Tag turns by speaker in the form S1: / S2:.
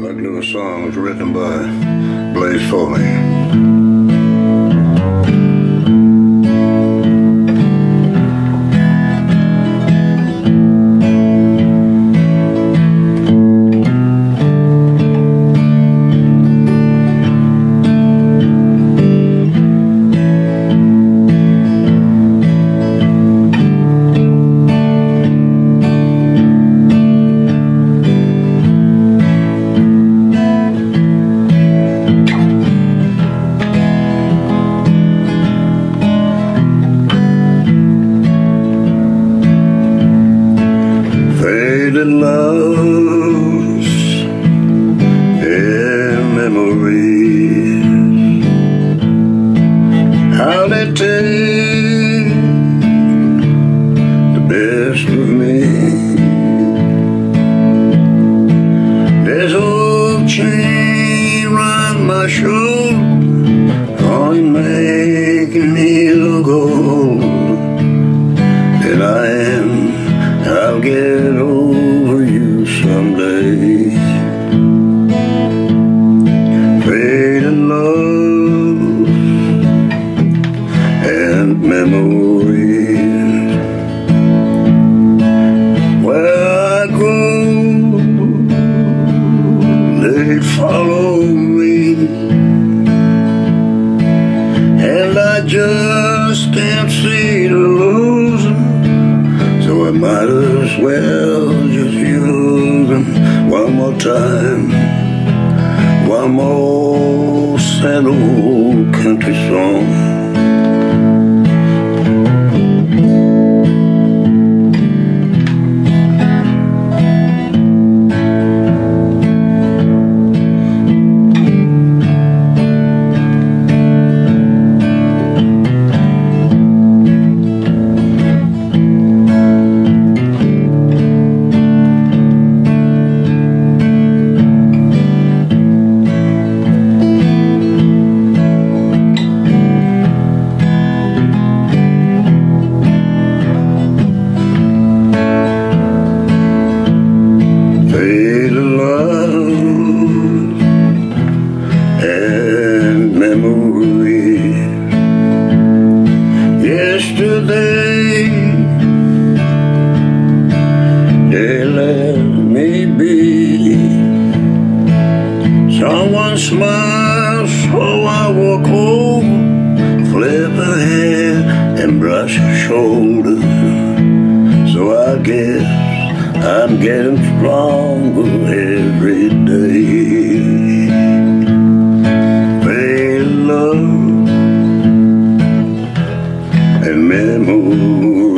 S1: That little song was written by Blaze Foley. Faded loves and memories. How they take the best of me. There's old chain round my shoulder, only making memories. Where I go, they follow me. And I just can't see the losing. So I might as well just use them one more time. One more sad old country song. Yesterday they let me be. Someone smiles, so I walk over, flip her hair and brush her shoulders. So I guess I'm getting stronger moon.